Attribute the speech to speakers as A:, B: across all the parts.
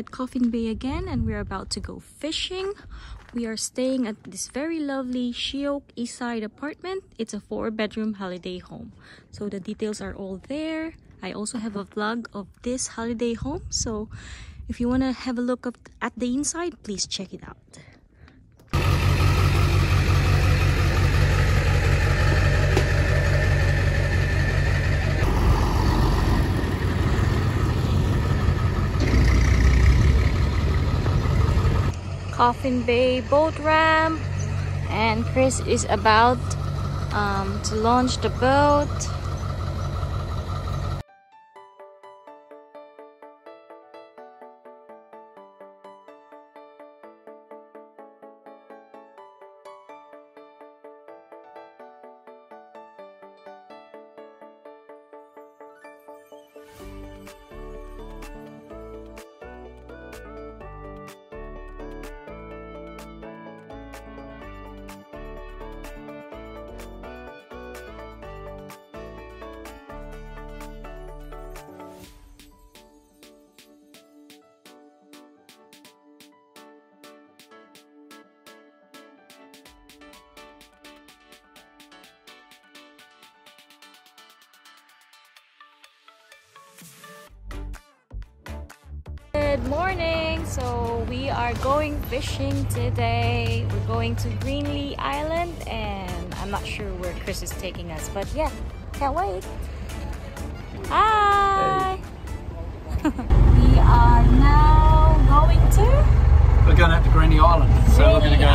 A: at Coffin Bay again and we're about to go fishing. We are staying at this very lovely Sheoak Eastside apartment. It's a four bedroom holiday home. So the details are all there. I also have a vlog of this holiday home. So if you want to have a look at the inside, please check it out. Coffin Bay boat ramp. And Chris is about um, to launch the boat Good morning! So we are going fishing today. We're going to Greenly Island and I'm not sure where Chris is taking us, but yeah, can't wait. Hi! we are now going to
B: We're going out to Greenly Island. So we're going to
A: Greenly
B: go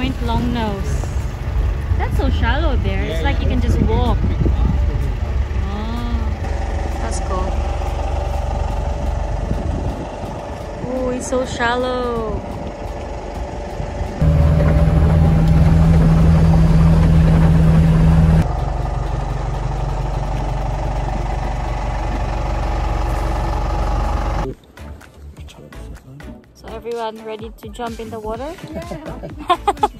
B: Point Longnose.
A: That's so shallow there. it's like
B: yeah.
A: you can just walk. Oh, that's cool. Oh, it's so shallow. So everyone ready to jump in the water?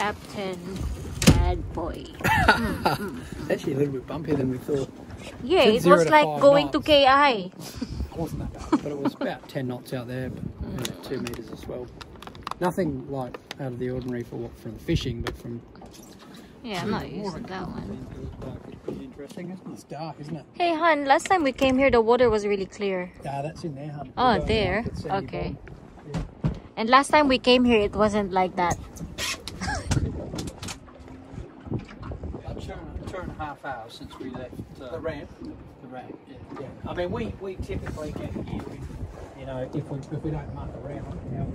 A: Captain
B: Bad Boy.
A: Hmm, hmm, hmm.
B: Actually, a little bit bumpier than we thought.
A: Yeah, it was like
B: five
A: going to. KI.
B: It wasn't that bad, but it was about 10 knots out there, but you know, two metres as well. Nothing like out of the ordinary for what from fishing, but from
A: Yeah, I'm not used to that one.
B: It's interesting, isn't it? It's dark, isn't it?
A: Hey, hun, last time we came here, the water was really clear.
B: Ah, that's in there, hun.
A: Oh, there.
B: up at Sandy
A: Okay.
B: Bottom.
A: And last time we came here, it wasn't like that.
B: About two, two and a half hours since we left uh,
C: The ramp.
B: the ramp. Yeah.
C: Yeah. I mean, we, we typically get here, you know, if we, if we don't muck around, you know,